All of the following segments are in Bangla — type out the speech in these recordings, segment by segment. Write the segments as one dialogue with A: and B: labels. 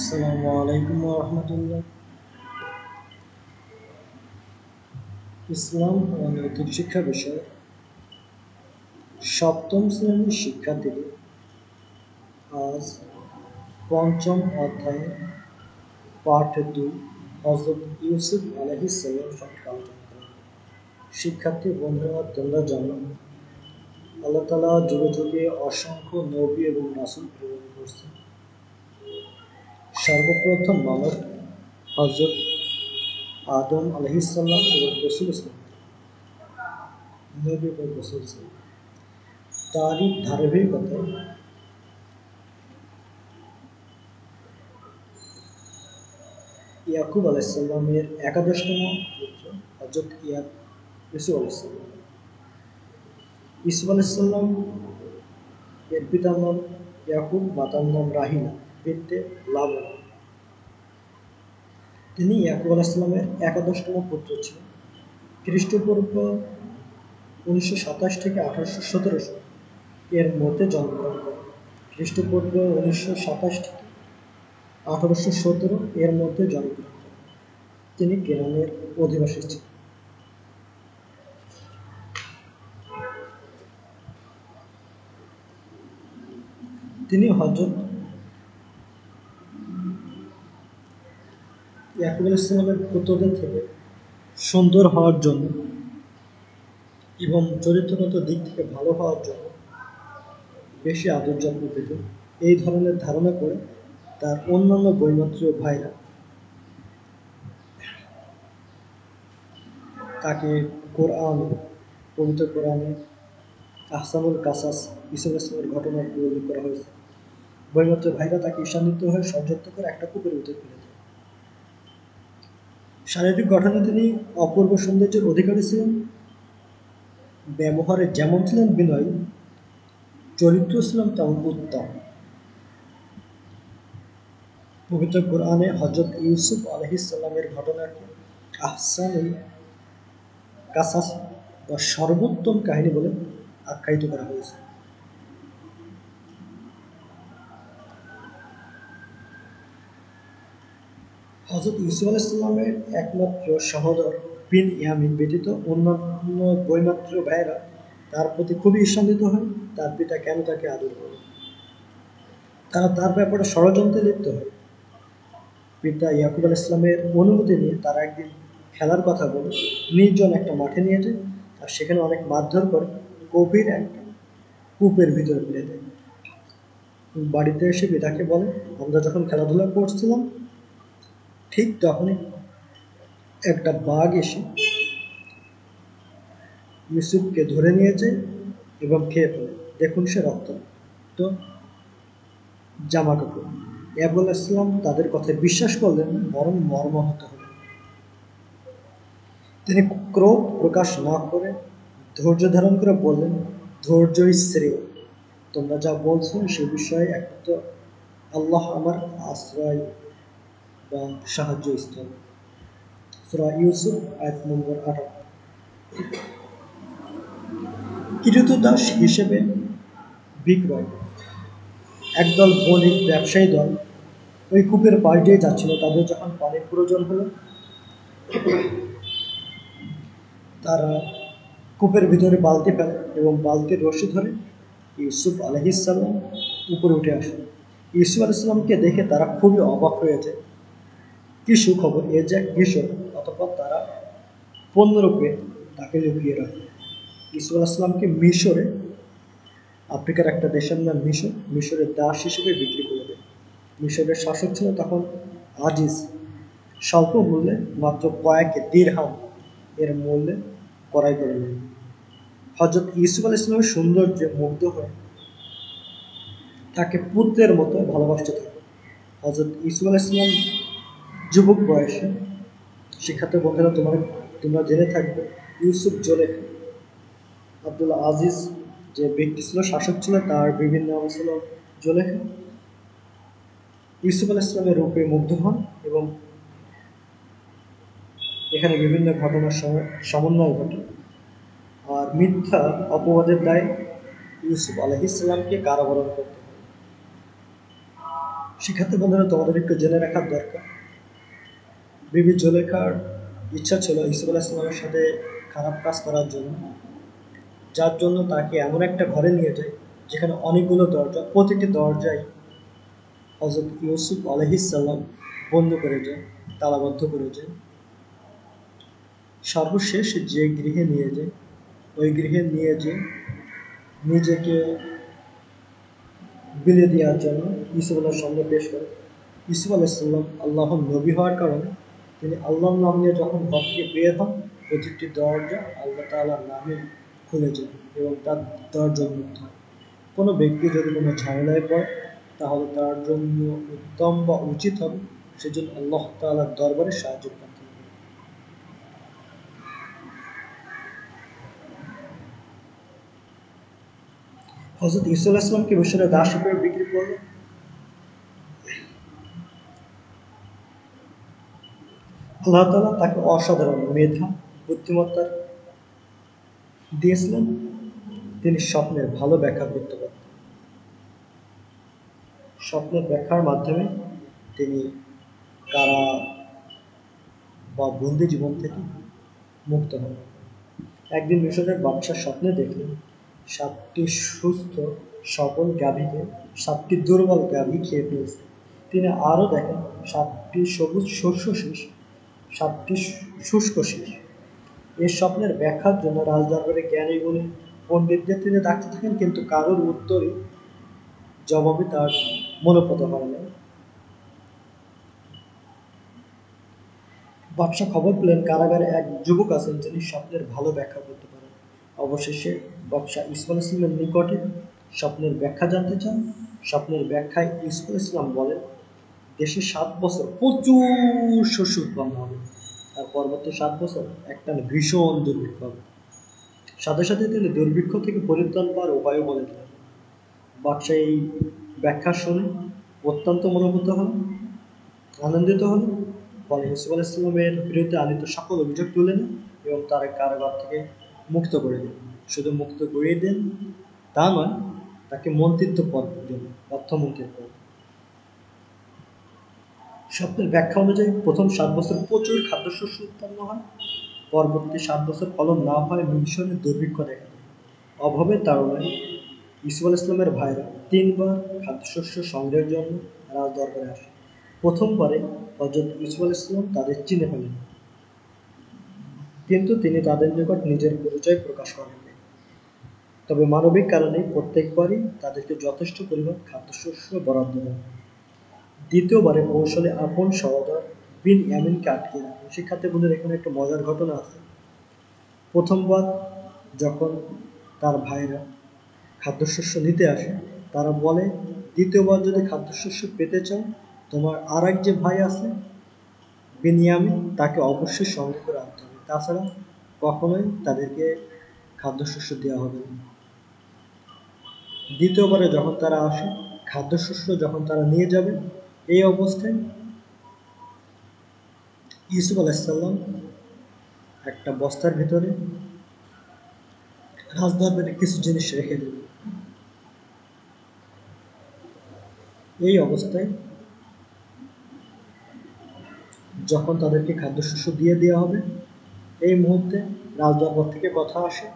A: আসসালামু আলাইকুম রহমতুল্লাহ ইসলাম ও নৈতিক শিক্ষা বিষয়ে সপ্তম শ্রেণির শিক্ষার্থীদের আজ পঞ্চম অধ্যায়ে পাঠ দুই হজরত ইউসুফ আলহিসাল্লাম সম্পর্কে। শিক্ষার্থী বন্ধুরা, তোমরা জানো, আল্লাহ তালা যুগে যুগে অসংখ্য নবী এবং রাসুল প্রেরণ করছেন সর্বপ্রথম মানব হজরত আদম আলহিসাল্লাম এবং রসুল ইসলাম। তারই ধারাবাহিকতায় ইয়াকুব আলাইসাল্লামের একাদশতম পুত্র হজরত ইয়াক ইসুফ আলাইসাল্লাম ইসুফ আলাইসাল্লাম এর পিতার নাম ইয়াকুব, মাতার নাম রাহিনা বিনতে লাবন তিনি ইয়াকুব আলাইসাল্লামের একাদশতম পুত্র ছিলেন। খ্রিস্টপূর্ব উনিশশো সাতাশ থেকে আঠারোশো সতেরো এর মধ্যে জন্মগ্রহণ করেন। খ্রিস্টপূর্ব উনিশশো সাতাশ থেকে আঠারোশো সতেরো এর মধ্যে জন্মগ্রহণ করেন। তিনি কেরানের অধিবাসী ছিলেন। তিনি হজরত ইয়াকুব ইসলামের পুত্রদের থেকে সুন্দর হওয়ার জন্য এবং চরিত্রগত দিক থেকে ভালো হওয়ার জন্য বেশি আদর যত্ন পেত এই ধরনের ধারণা করে তার অন্যান্য বৈমাত্রীয় ভাইরা তাকে কোরআন, পবিত্র কোরআনে, আহসানুল কাসাস ইসুল ইসলামের ঘটনার উল্লেখ করা হয়েছে। বৈমাত্র ভাইরা তাকে ঈশান্বিত হয়ে সংযুক্ত করে একটা কূপের ভিতরে ফেলে শারীরিক গঠনে তিনি অপূর্ব সৌন্দর্যের অধিকারী ছিলেন। ব্যবহারে যেমন ছিলেন বিনয় চরিত্র ছিলেন তেমন উত্তম। পবিত্র কোরআনে হজরত ইউসুফ আলহিসাল্লামের ঘটনাকে আহসানুল কাসাস বা সর্বোত্তম কাহিনী বলে আখ্যায়িত করা হয়েছে। হজরত ইউসুফ আলাইসাল্লামের একমাত্র সহোদর বিন ইয়ামিন ব্যতীত অন্যান্য বৈমাত্র ভাইয়েরা তার প্রতি খুবই ঈর্ষান্বিত হয়, তার পিতা কেন তাকে আদর করে? তারা তার ব্যাপারে ষড়যন্ত্রে লিপ্ত হয়। পিতা ইয়াকুব আল ইসলামের অনুমতি নিয়ে তারা একদিন খেলার কথা বলে নির্জন একটা মাঠে নিয়ে যায়, আর সেখানে অনেক মারধর করে গভীর একটা কূপের ভিতরে ফেলে দেয়। বাড়িতে এসে পিতাকে বলে, আমরা যখন খেলাধুলা করছিলাম ঠিক তখনই একটা বাঘ এসে ইউসুফকে ধরে নিয়েছে এবং খেয়ে ফেলে দেখুন সে রক্ত তো জামা কাপড় ইয়াবুল ইসলাম তাদের কথায় বিশ্বাস করলেন বরং মর্মাহত হলেন। তিনি ক্রোধ প্রকাশ না করে ধৈর্য ধারণ করে বললেন, ধৈর্যই শ্রেয়। তোমরা যা বলছো সে বিষয়ে একমাত্র আল্লাহ আমার আশ্রয়। বা সাহায্য স্থল। সুরা ইউসুফ, আয়াত নম্বর আঠারো। দাস হিসেবে বিক্রয় একদল বণিক ব্যবসায়ী দল ওই কূপের দিয়ে যাচ্ছিল। তাদের যখন পানির প্রয়োজন হলো, তারা কূপের ভিতরে বালতি ফেলে এবং বালতির রশি ধরে ইউসুফ আলহিসাল্লাম উপরে উঠে আসে। ইউসুফ আলাইসাল্লামকে দেখে তারা খুবই অবাক হয়েছে কি সুখবর? এ যে কিশোর অতপর তারা পূর্ণরূপে তাকে লুকিয়ে রাখে। ইসুফ আসলামকে মিশরে? আফ্রিকার একটা দেশের নাম মিশর। মিশরের দাস হিসেবে বিক্রি করে দেয়। মিশরের শাসক ছিল তখন আজিজ। স্বল্প মূল্যে মাত্র কয়েক দীর্হাম এর মূল্যে করাই করে নেন হজরত ইসুফ আল ইসলামের সৌন্দর্যে মুগ্ধ হয়ে তাকে পুত্রের মতো ভালোবাসতে থাকে। হজরত ইসুফ আল ইসলাম যুবক বয়সে শিক্ষার্থী বন্ধুরা, তোমার তোমরা জেনে থাকবে, ইউসুফ জোলেখ আব্দুল আজিজ যে ব্যক্তি ছিল, শাসক ছিল, তার বিভিন্ন নাম ছিল জোলেখা। ইউসুফ আল ইসলামের রূপে মুগ্ধ হন এবং এখানে বিভিন্ন ঘটনার সমন্বয় ঘটে। আর মিথ্যা অপবাদের দায় ইউসুফ আলহ ইসলামকে কারাবরণ করতে হয়। শিক্ষার্থী বন্ধুরা, তোমাদের একটু জেনে রাখার দরকার। বিবি জলেখার ইচ্ছা ছিল ইসুফ আলাহিসাল্লামের সাথে খারাপ কাজ করার জন্য। যার জন্য তাকে এমন একটা ঘরে নিয়ে যায়, যেখানে অনেকগুলো দরজা, প্রতিটি দরজায় হজরত ইউসুফ আলহিসাল্লাম বন্ধ করে যায় তালাবদ্ধ করে যায় সর্বশেষ যে গৃহে নিয়ে যায়, ওই গৃহে নিয়ে যে নিজেকে বিলে দেওয়ার জন্য ইসুফ আল্লাহর সামনে পেশ করে। ইসুফ আলাইসাল্লাম আল্লাহর নবী হওয়ার কারণে তিনি আল্লাহর নাম নিয়ে যখন ঘর থেকে বের হন, প্রতিটি দরজা আল্লাহ তালার নামে খুলে যায় এবং তার দরজা মুক্ত হয়। কোনো ব্যক্তি যদি কোনো ঝামেলায় পড়ে, তাহলে তার জন্য উত্তম বা উচিত হবে, সেজন্য আল্লাহ তালার দরবারে সাহায্য প্রার্থনা করে হজরত ইসুল ইসলামকে মিশরে দাস হিসেবে বিক্রি করল আল্লাহ তালা তাকে অসাধারণ মেধা, বুদ্ধিমত্তার দিয়েছিলেন। তিনি স্বপ্নের ভালো ব্যাখ্যা করতে পারতেন। স্বপ্নের ব্যাখ্যার মাধ্যমে তিনি কারা বা বন্দি জীবন থেকে মুক্ত হন। একদিন মিশরের বাদশার স্বপ্নে দেখলেন, সাতটি সুস্থ, সবল গাভীকে, সাতটি দুর্বল গাভী খেয়ে ফেলছে। তিনি আরও দেখেন, সাতটি সবুজ শস্য শেষ সাতটি শুষ্ক শেষ এর স্বপ্নের ব্যাখ্যার জন্য রাজদরবারে জ্ঞানী গুণী পণ্ডিতদের তিনি ডাকতে থাকেন, কিন্তু কারোর উত্তরে জবাবে তার মনোপত হয় না। বাদশাহ খবর পেলেন, কারাগারে এক যুবক আছেন যিনি স্বপ্নের ভালো ব্যাখ্যা করতে পারেন। অবশেষে বাদশাহ ইসমাল ইসলামের নিকটে স্বপ্নের ব্যাখ্যা জানতে চান। স্বপ্নের ব্যাখ্যায় ইসমাল ইসলাম বলেন দেশে সাত বছর প্রচুর শস্য উৎপন্ন হবে। আর পরবর্তী সাত বছর একটা ভীষণ দুর্ভিক্ষ হবে। সাথে সাথে তিনি দুর্ভিক্ষ থেকে পরিত্রাণ পাওয়ার উপায়ও বলে দিলেন। বাদশাহ এই ব্যাখ্যা শুনে অত্যন্ত মনোভূত হন আনন্দিত হন ফলে ইসুফ আলাইসলামের বিরুদ্ধে আনিত সকল অভিযোগ তুলে নেন এবং তার কারাগার থেকে মুক্ত করে দেন শুধু মুক্ত করিয়ে দেন তা নয়, তাকে মন্ত্রিত্ব পদ দেন অর্থমন্ত্রীর পদ। স্বপ্নের ব্যাখ্যা অনুযায়ী প্রথম সাত বছর প্রচুর খাদ্যশস্য উৎপন্ন হয়, পরবর্তী সাত বছর ফলন না হয় মিশনে দুর্ভিক্ষ দেখা দেয়। অভাবের তাড়নায় ইসুফ আল ইসলামের ভাইরা তিনবার খাদ্যশস্য সংগ্রহের জন্য রাজ দরবারে আসে। প্রথমবারে হজরত ইসুফ আল ইসলাম তাদের চিনে ফেলেন। কিন্তু তিনি তাদের নিকট নিজের পরিচয় প্রকাশ করেন তবে মানবিক কারণে প্রত্যেকবারই তাদেরকে যথেষ্ট পরিমাণ খাদ্যশস্য বরাদ্দ দেন দ্বিতীয়বারে কৌশলে আপন সহদর বিন ইয়ামিনকে আটকে রাখেন। শিক্ষার্থী বন্ধুদের এখানে একটা মজার ঘটনা আছে। প্রথমবার যখন তার ভাইরা খাদ্যশস্য নিতে আসে, তারা বলে, দ্বিতীয়বার যদি খাদ্যশস্য পেতে চাও, তোমার আর এক যে ভাই আছে বিনিয়ামিন তাকে অবশ্যই সঙ্গে করে আনতে হবে। তাছাড়া কখনোই তাদেরকে খাদ্যশস্য দেওয়া হবে না। দ্বিতীয়বারে যখন তারা আসে, খাদ্যশস্য যখন তারা নিয়ে যাবে এই অবস্থায় ইউসুফ আলাইসাল্লাম একটা বস্তার ভিতরে রাজদরবারে কিছু জিনিস রেখে দেবে এই অবস্থায় যখন তাদেরকে খাদ্যশস্য দিয়ে দেওয়া হবে, এই মুহূর্তে রাজদরবার থেকে কথা আসে,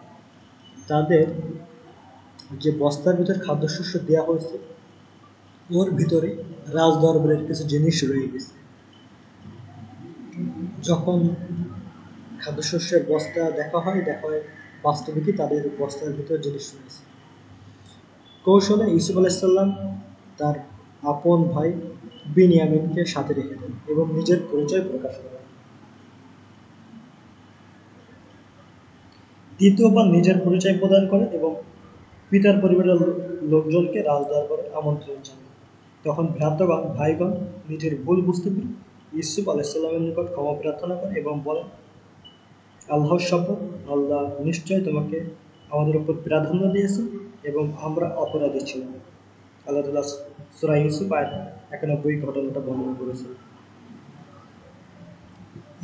A: তাদের যে বস্তার ভিতরে খাদ্যশস্য দেওয়া হয়েছে ওর ভিতরে রাজদরবারের কিছু জিনিস রয়ে গেছে। যখন খাদ্যশস্যের বস্তা দেখা হয় দেখা হয় বাস্তবিকই তাদের বস্তার ভিতরে জিনিস রয়েছে কৌশলে ইউসুফ আলাইসাল্লাম তার আপন ভাই বিনিয়ামিনকে সাথে রেখে দেন এবং নিজের পরিচয় প্রকাশ করেন। দ্বিতীয়বার নিজের পরিচয় প্রদান করেন এবং পিতার পরিবারের লোকজনকে রাজদরবারে আমন্ত্রণ জানান। তখন ভ্রাতগণ ভাইগণ নিজের ভুল বুঝতে পেরে ইউসুফ আলাইসাল্লামের নিকট ক্ষমা প্রার্থনা করে এবং বলেন, আল্লাহর শপথ, আল্লাহ নিশ্চয় তোমাকে আমাদের উপর প্রাধান্য দিয়েছে এবং আমরা অপরাধী ছিলাম। আল্লাহ তালা সুরাই ইউসুফ আয় একানব্বই ঘটনাটা বর্ণনা করেছে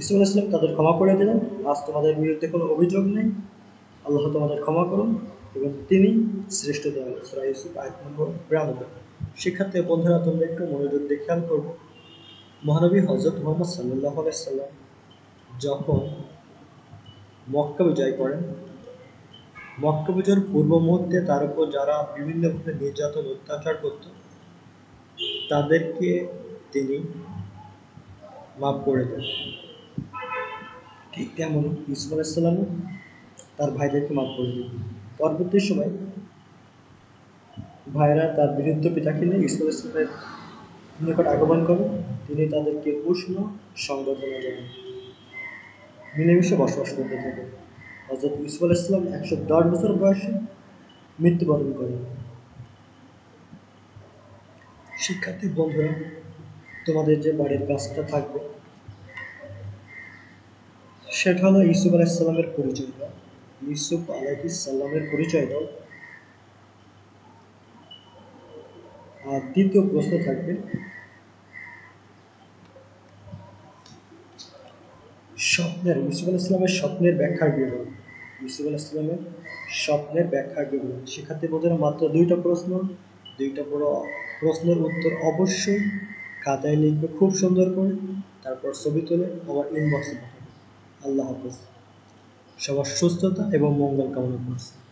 A: ইসুফ ইসলাম তাদের ক্ষমা করে দিলেন। আজ তোমাদের বিরুদ্ধে কোনো অভিযোগ নেই। আল্লাহ তোমাদের ক্ষমা করুন এবং তিনি শ্রেষ্ঠ দয়ালু। সুরাই ইউসুফ আয়াত নম্বর বিরানব্বই। শিক্ষার্থী বন্ধুরা, তোমরা একটু মনোযোগ দিয়ে খেয়াল করব মহানবী হজরত মোহাম্মদ সাল্লাহ সাল্লাম যখন মক্কা বিজয় করেন, মক্কা বিজয়ের পূর্ব মুহূর্তে তার উপর যারা বিভিন্নভাবে নির্যাতন, অত্যাচার করত, তাদেরকে তিনি মাফ করে দেন। ঠিক তেমন ইসুফ আলাইসাল্লামও তার ভাইদেরকে মাফ করে দিন পরবর্তী সময় ভাইরা তার বিরুদ্ধ পিতাকে নিয়ে ইসুফ আলাইসলামের নিকট আগমন করেন তিনি তাদেরকে উষ্ণ সংবর্ধনা জানান। মিলেমিশে বসবাস করতে থাকেন হজরত ইসুফ আলাইসলাম একশো দশ বছর বয়সে মৃত্যুবরণ করেন শিক্ষার্থী বন্ধুরা, তোমাদের যে বাড়ির কাজটা থাকবে, সেটা হলো ইউসুফ আলাইসাল্লামের পরিচয় দাও। ইউসুফ আলাইসাল্লামের পরিচয় দাও। দ্বিতীয় প্রশ্ন থাকবে। স্বপ্নের আল ইসলামের স্বপ্নের ব্যাখ্যার বিবরণ। আল ইসলামের স্বপ্নের ব্যাখ্যার বিবরণ। শিক্ষার্থী বোধের মাত্র দুইটা প্রশ্ন। দুইটা পুরো, প্রশ্নের উত্তর অবশ্যই খাতায় লিখবে খুব সুন্দর করে। তারপর ছবি তুলে আমার ইনবক্সে পাঠাবে। আল্লাহ হাফেজ। সবার সুস্থতা এবং মঙ্গল কামনা করছি।